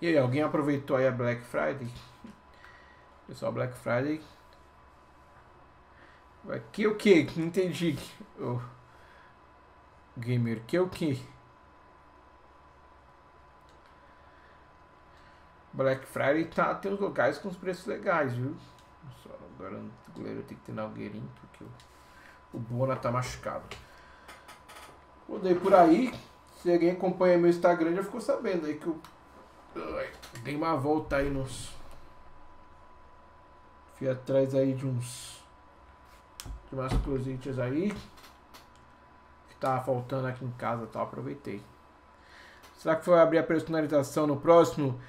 E aí, alguém aproveitou aí a Black Friday? Pessoal, Black Friday. Que o que? Não entendi. Oh. Gamer, que o que? Black Friday tá, tem uns locais com os preços legais, viu? Só agora o goleiro tem que ter algueirinho, porque o, o Bona tá machucado. Rodei por aí. Se alguém acompanha meu Instagram já ficou sabendo aí que eu dei uma volta aí nos. Fui atrás aí de uns. De umas coisitas aí. Que tava faltando aqui em casa tal. Aproveitei. Será que foi abrir a personalização no próximo?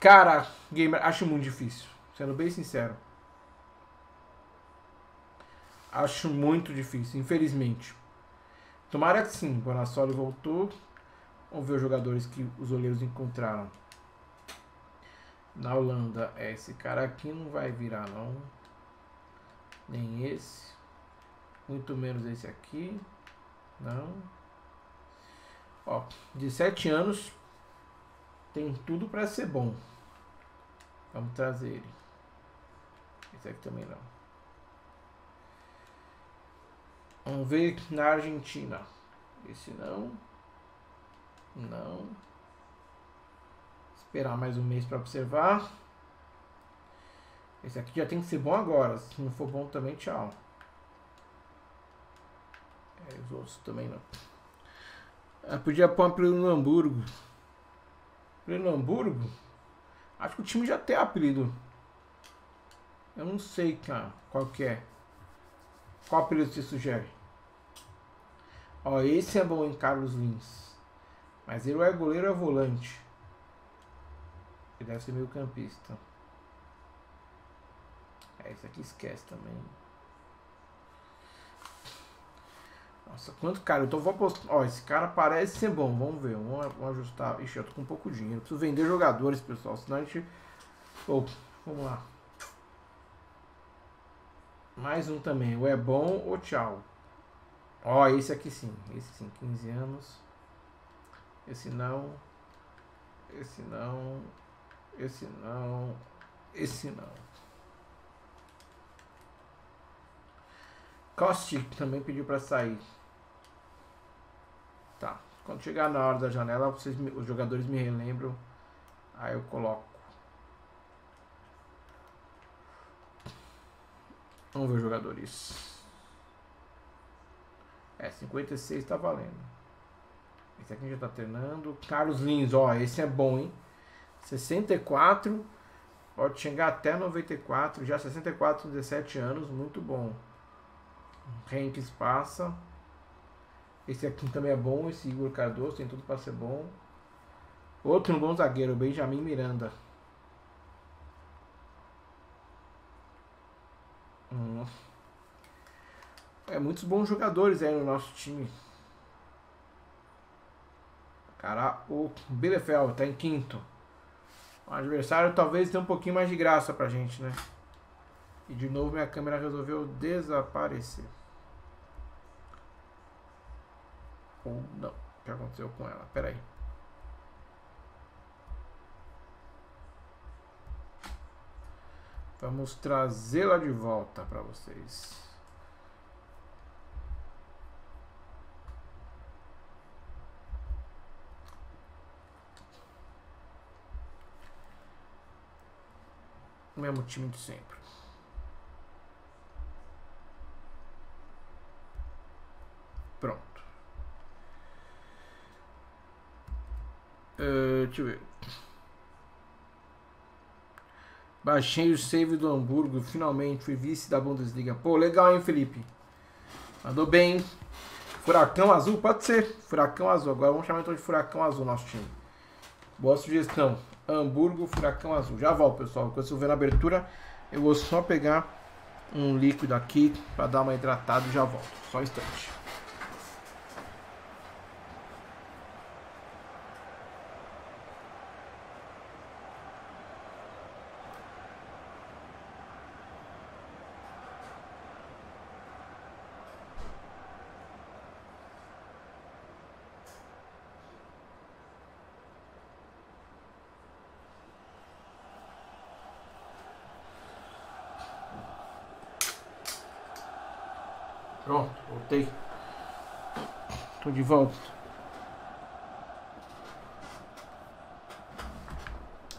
Cara, gamer, acho muito difícil. Sendo bem sincero. Acho muito difícil, infelizmente. Tomara que sim. Bonassoli voltou. Vamos ver os jogadores que os olheiros encontraram. Na Holanda, é, esse cara aqui não vai virar não. Nem esse. Muito menos esse aqui. Não. Ó, de 7 anos. Tem tudo para ser bom. Vamos trazer ele. Esse aqui também não. Vamos ver na Argentina. Esse não. Não. Esperar mais um mês para observar. Esse aqui já tem que ser bom agora. Se não for bom também, tchau. É, os outros também não. Eu podia pôr um apelido no Hamburgo. No Hamburgo? Acho que o time já tem apelido. Eu não sei, cara, qual que é. Qual apelido você sugere? Ó, esse é bom em Carlos Lins. Mas ele é goleiro ou é volante? Ele deve ser meio campista. É, esse aqui esquece também. Nossa, quanto cara? Então vou apostar. Ó, esse cara parece ser bom. Vamos ver. Vamos, vamos ajustar. Ixi, eu tô com pouco dinheiro. Preciso vender jogadores, pessoal. Senão a gente. Vamos lá. Mais um também. Ou é bom ou tchau. Ó, esse aqui sim. Esse sim, 15 anos. Esse não. Esse não. Esse não. Esse não. Kostic também pediu para sair. Tá. Quando chegar na hora da janela, vocês, os jogadores me relembram. Aí eu coloco. Vamos ver os jogadores. É, 56 tá valendo. Esse aqui já tá treinando. Carlos Lins, ó, esse é bom, hein? 64. Pode chegar até 94. Já 64, 17 anos. Muito bom. Renques passa. Esse aqui também é bom. Esse Igor Cardoso tem tudo para ser bom. Outro bom zagueiro, Benjamin Miranda. Hum. É muitos bons jogadores aí no nosso time. Cara, o Bielefeld tá em quinto. O adversário talvez dê um pouquinho mais de graça pra gente, né? E de novo minha câmera resolveu desaparecer. Ou não. O que aconteceu com ela? Pera aí. Vamos trazê-la de volta para vocês. Mesmo time de sempre. Pronto. Uh, deixa eu ver. Baixei o save do Hamburgo. Finalmente fui vice da Bundesliga. Pô, legal, hein, Felipe? Mandou bem. Furacão azul? Pode ser. Furacão azul. Agora vamos chamar então de Furacão azul nosso time. Boa sugestão. Hamburgo Furacão Azul. Já volto, pessoal. Quando eu ver na abertura, eu vou só pegar um líquido aqui para dar uma hidratada e já volto. Só um instante. Volta.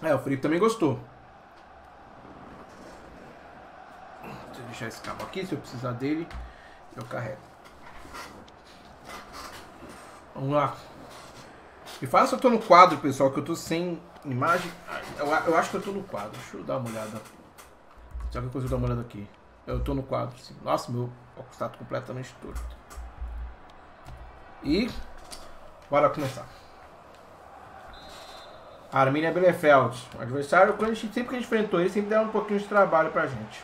É, o Felipe também gostou. Deixa eu deixar esse cabo aqui, se eu precisar dele, eu carrego. Vamos lá. E fala se eu tô no quadro, pessoal, que eu tô sem imagem. Eu, eu acho que eu tô no quadro. Deixa eu dar uma olhada. Será que eu consigo dar uma olhada aqui? Eu tô no quadro, sim. Nossa, meu óculos tá completamente torto. E bora começar. Arminia Bielefeld. Adversário, quando a gente, sempre que a gente enfrentou ele, sempre deu um pouquinho de trabalho pra gente.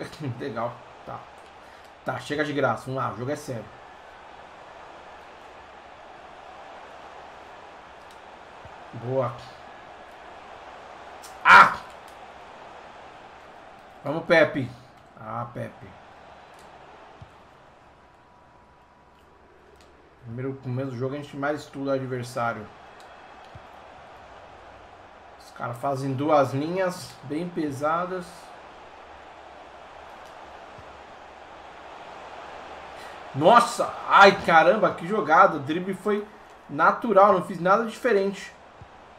Legal. Tá. Tá, chega de graça. Vamos lá, o jogo é sério. Boa. Ah! Vamos, Pepe. Ah, Pepe. Primeiro começo do jogo a gente mais estuda o adversário. Os caras fazem duas linhas bem pesadas. Nossa! Ai, caramba, que jogada. O drible foi natural, não fiz nada diferente.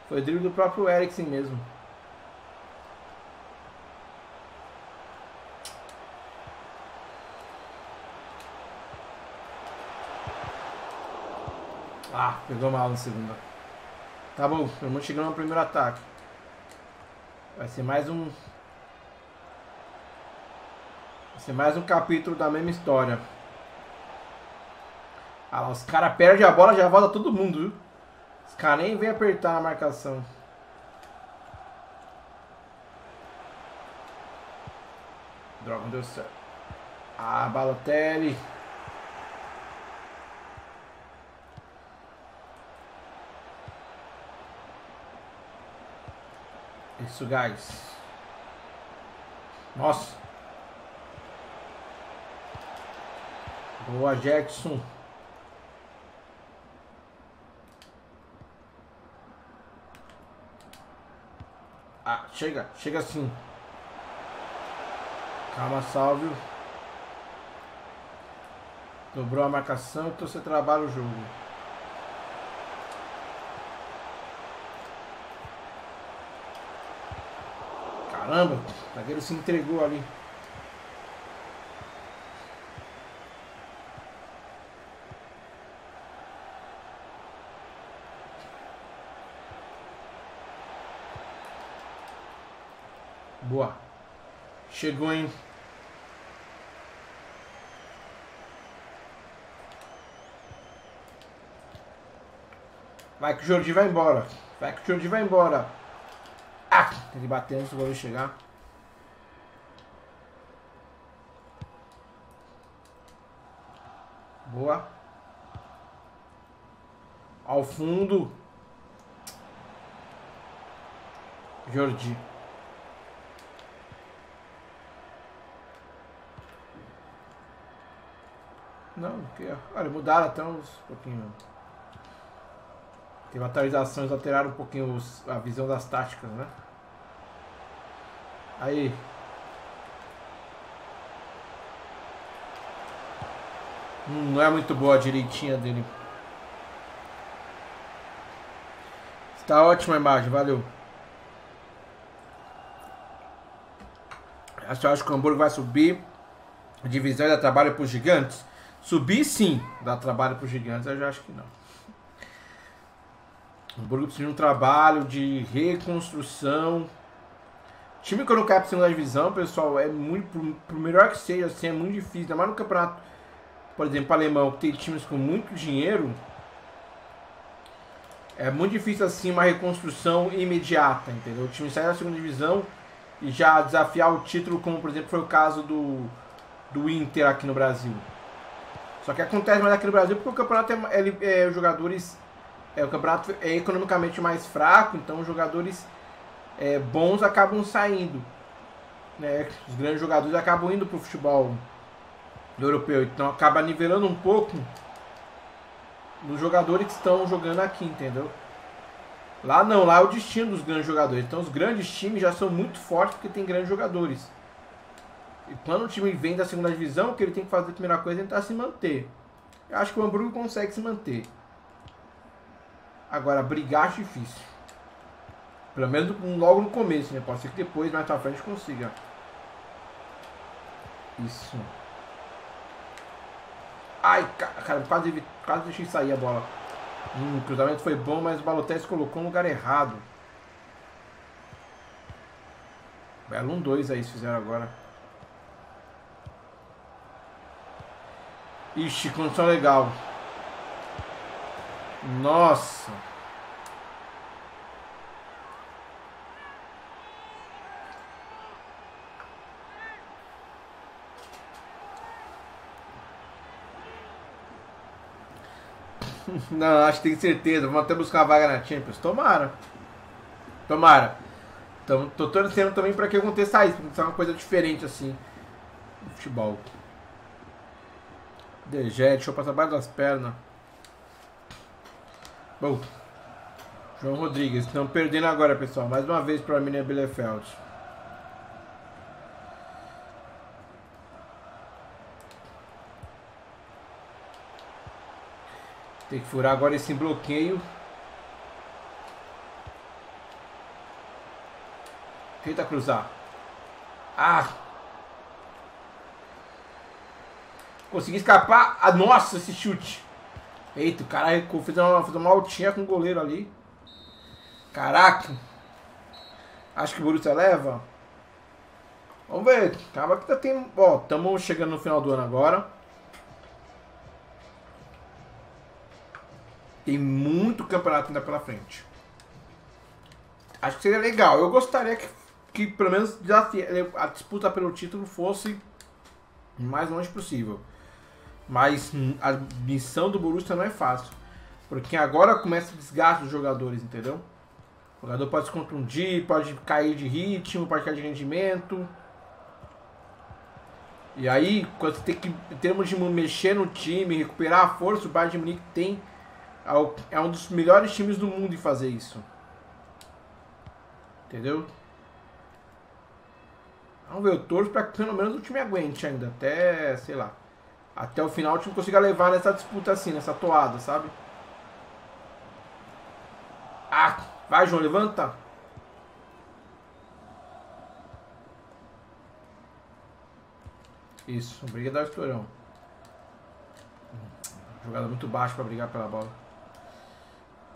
Foi drible do próprio Eriksen mesmo. Ah, pegou mal no segundo. Tá bom, vamos chegando no primeiro ataque. Vai ser mais um. Vai ser mais um capítulo da mesma história. Ah, os caras perdem a bola já volta todo mundo, viu? Os caras nem vêm apertar a marcação. Droga, não deu certo. Ah, Balotelli. Isso, guys. Nossa. Boa, Jackson. Ah, chega, chega assim. Calma, salve. Dobrou a marcação, então você trabalha o jogo. Caramba, o zagueiro se entregou ali. Boa. Chegou, hein? Vai que o Jordi vai embora. Vai que o Jordi vai embora. Tem que bater antes do goleiro chegar. Boa. Ao fundo. Jordi. Não, que, olha, mudaram até uns pouquinho. Teve atualizações, alteraram um pouquinho os, a visão das táticas, né? Aí. Hum, não é muito boa a direitinha dele. Está ótima a imagem, valeu. Acho, que o Hamburgo vai subir. A divisão dá trabalho para os gigantes. Subir sim, dá trabalho para os gigantes, eu já acho que não. O Hamburgo precisa de um trabalho de reconstrução. Time que não cai para segunda divisão, pessoal, é muito. Por, por melhor que seja, assim, é muito difícil. Ainda mais no campeonato, por exemplo, alemão, que tem times com muito dinheiro. É muito difícil assim uma reconstrução imediata, entendeu? O time sai da segunda divisão e já desafiar o título, como por exemplo foi o caso do, do Inter aqui no Brasil. Só que acontece mais aqui no Brasil porque o campeonato é, é, é jogadores. É, o campeonato é economicamente mais fraco, então os jogadores é, bons acabam saindo. Né? Os grandes jogadores acabam indo para o futebol europeu. Então acaba nivelando um pouco dos jogadores que estão jogando aqui, entendeu? Lá não, lá é o destino dos grandes jogadores. Então os grandes times já são muito fortes porque tem grandes jogadores. E quando o time vem da segunda divisão, o que ele tem que fazer a primeira coisa é tentar se manter. Eu acho que o Hamburgo consegue se manter. Agora, brigar é difícil. Pelo menos logo no começo, né? Pode ser que depois, mais pra frente, consiga. Isso. Ai, cara, quase, quase deixei sair a bola. Hum, o cruzamento foi bom, mas o Balotelli colocou no lugar errado. Belo um 2 aí, fizeram agora. Ixi, condição legal. Nossa. Não, acho que tem certeza. Vamos até buscar uma vaga na Champions. Tomara. Tomara. Então, tô torcendo também para que aconteça isso, porque é uma coisa diferente assim futebol. Dejet, deixa eu passar baixo das pernas. Bom, João Rodrigues, estão perdendo agora, pessoal. Mais uma vez para a Minia Bielefeld. Tem que furar agora esse bloqueio. Tenta cruzar. Ah! Consegui escapar. Ah, nossa, esse chute. Eita, o cara fez uma, fez uma altinha com o goleiro ali. Caraca. Acho que o Borussia leva. Vamos ver. Acaba que tá tem. Ó, estamos chegando no final do ano agora. Tem muito campeonato ainda pela frente. Acho que seria legal. Eu gostaria que, que pelo menos a disputa pelo título fosse o mais longe possível. Mas a missão do Borussia não é fácil. Porque agora começa o desgaste dos jogadores, entendeu? O jogador pode se contundir, pode cair de ritmo, pode cair de rendimento. E aí, quando você tem que, em termos de mexer no time, recuperar a força, o Bayern de Munique tem é um dos melhores times do mundo em fazer isso. Entendeu? Vamos ver, eu torço para que pelo menos o time aguente ainda. Até, sei lá. Até o final o time consiga levar nessa disputa assim, nessa toada, sabe? Ah, vai João, levanta. Isso, briga da. Jogada muito baixa para brigar pela bola.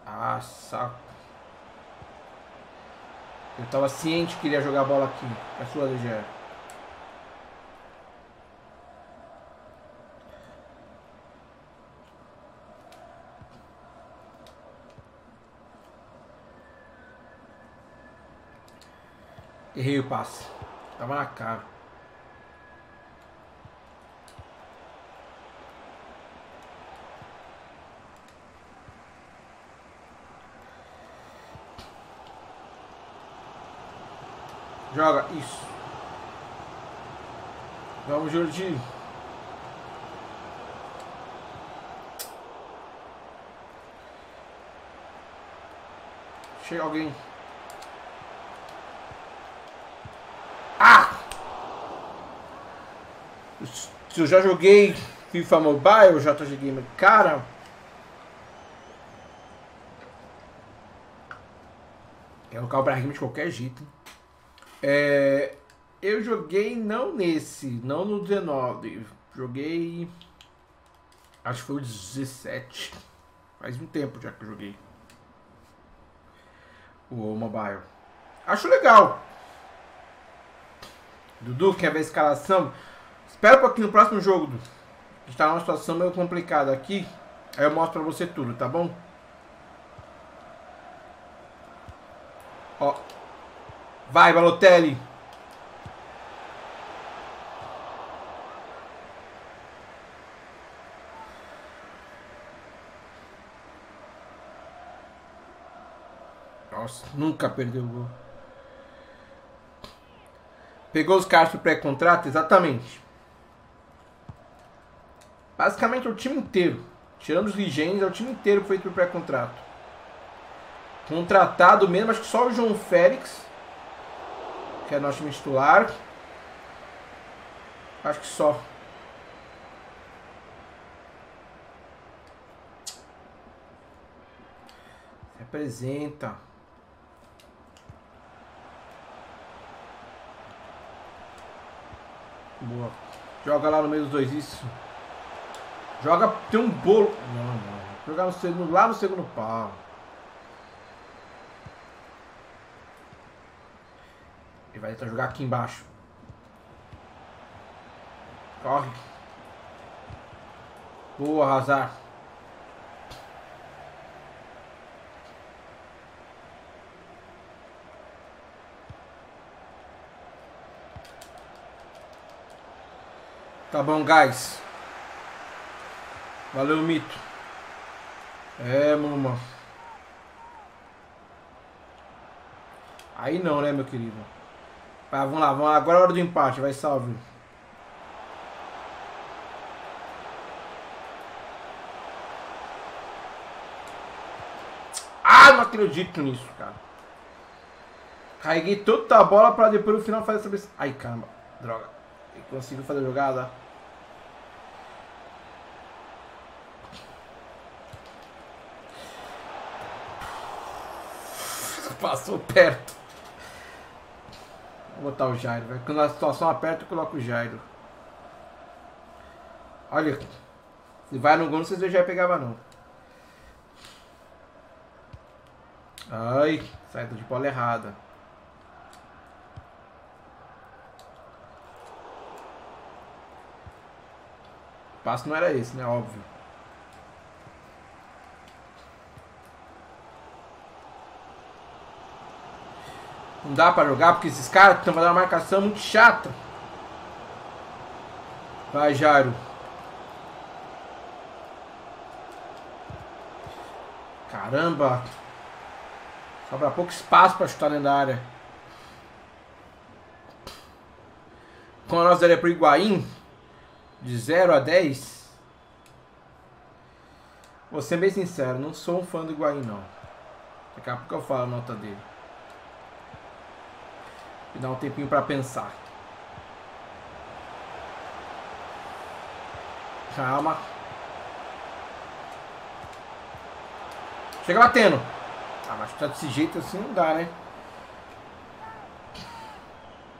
Ah, saco. Eu tava ciente que queria jogar a bola aqui. É sua, DG. Errei o passe. Tava na cara. Joga, isso. Vamos, Jordi. Chega alguém. Ah! Se eu já joguei FIFA Mobile, tô jogando. Cara. Quero colocar o Brahim de qualquer jeito. É, eu joguei não nesse, não no 19. Joguei. Acho que foi o 17. Faz um tempo já que eu joguei. O mobile. Acho legal. Dudu, quer ver a escalação? Espera um pouquinho no próximo jogo. Está numa situação meio complicada aqui. Aí eu mostro pra você tudo, tá bom? Vai, Balotelli. Nossa, nunca perdeu o gol. Pegou os caras pro pré-contrato? Exatamente. Basicamente é o time inteiro. Tirando os ligenes, é o time inteiro feito pro pré-contrato. Contratado mesmo, acho que só o João Félix, que é nosso titular. Acho que só. Representa. Boa. Joga lá no meio dos dois, isso. Joga, tem um bolo. Não, não. Jogar no segundo, lá no segundo pau. Vai tentar jogar aqui embaixo. Corre. Boa, Hazard. Tá bom, guys. Valeu, Mito. É, mamãe. Aí não, né, meu querido? Vai, vamos lá, vamos lá. Agora é a hora do empate. Vai, salve. Ah, não acredito nisso, cara. Carreguei toda a bola pra depois no final fazer essa... Ai, caramba. Droga. Conseguiu fazer a jogada. Passou perto. Vou botar o Jairo. Véio. Quando a situação aperta, eu coloco o Jairo. Olha. Se vai no gol, não sei se já pegava não. Ai, saída de bola errada. O passo não era esse, né? Óbvio. Não dá pra jogar porque esses caras estão fazendo uma marcação muito chata. Vai, Jairo. Caramba. Sobra pouco espaço para chutar dentro da área. Com a nossa área pro Higuaín, de 0 a 10. Vou ser bem sincero, não sou um fã do Higuaín não. Daqui a pouco eu falo a nota dele. E dar um tempinho para pensar. Calma. Chega batendo. Ah, mas tá desse jeito assim não dá, né?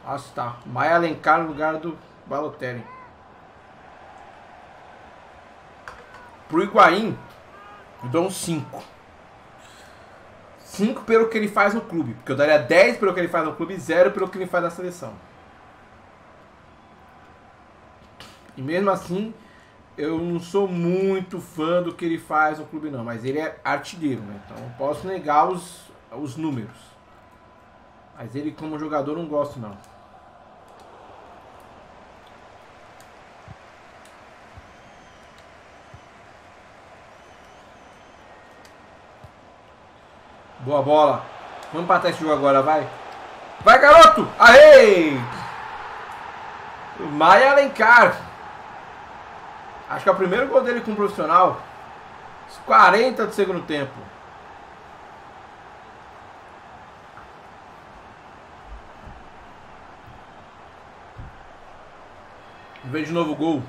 Ah, tá. Maia Alencar no lugar do Balotelli. Pro Higuaín, eu dou um 5. 5 pelo que ele faz no clube. Porque eu daria 10 pelo que ele faz no clube e 0 pelo que ele faz na seleção. E mesmo assim, eu não sou muito fã do que ele faz no clube não, mas ele é artilheiro, né? Então eu posso negar os, os números. Mas ele como jogador não gosto não. Boa bola. Vamos empatar esse jogo agora, vai. Vai, garoto! Aê! Maia Alencar. Acho que é o primeiro gol dele com um profissional. 40 do segundo tempo. Vem de novo gol.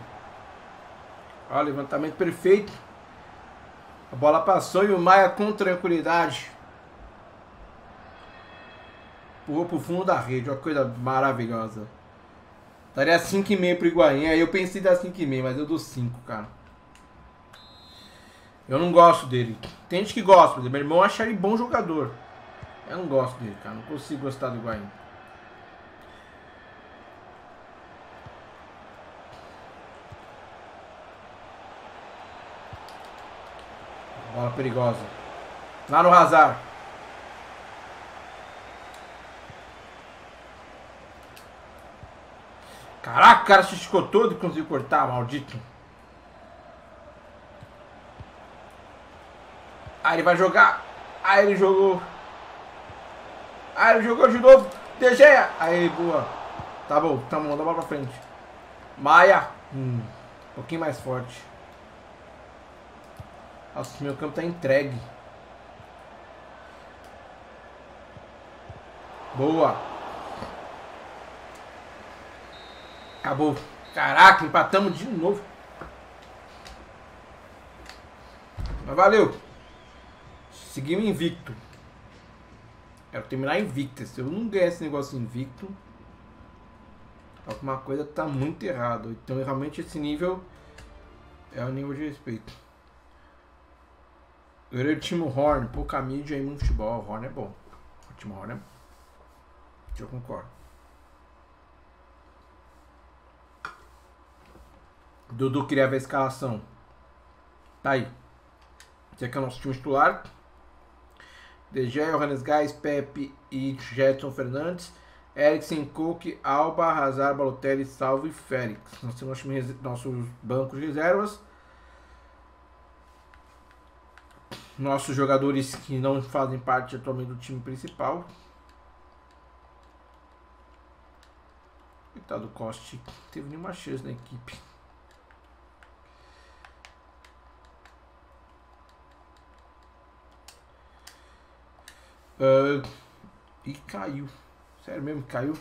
Olha, levantamento perfeito. A bola passou e o Maia com tranquilidade. Pulou pro fundo da rede. Uma coisa maravilhosa. Daria 5,5 pro Higuaín. Aí eu pensei dar 5,5, mas eu dou 5, cara. Eu não gosto dele. Tem gente que gosta, meu irmão acha ele bom jogador. Eu não gosto dele, cara. Não consigo gostar do Higuaín. Bola perigosa. Lá no Hazard. Caraca, o cara se esticou todo e conseguiu cortar, maldito. Aí ele vai jogar. Aí ele jogou. Aí ele jogou de novo. Dejeia. Aí, boa. Tá bom, tá bom, dá bola pra frente. Maia. Hum, um pouquinho mais forte. Nossa, meu campo tá entregue. Boa. Acabou. Caraca, empatamos de novo. Mas valeu. Seguimos invicto. Quero terminar invicto. Se eu não ganhar esse negócio invicto, alguma coisa tá muito errado. Então realmente esse nível é o nível de respeito. Eu Timo Horn, pouca mídia e muito futebol. Horn é bom. O Horn é Eu concordo. Dudu ver a escalação. Tá aí. Esse aqui é o nosso time titular. De Gea, Johannes Gás, Pepe e Jetson Fernandes. Eriksen, Cook, Alba, Hazard, Balotelli, Salve e Félix. Nós temos nossos bancos de reservas. Nossos jogadores que não fazem parte atualmente do time principal. Coitado do Coste, não teve nenhuma chance na equipe. Uh, e caiu. Sério mesmo, caiu.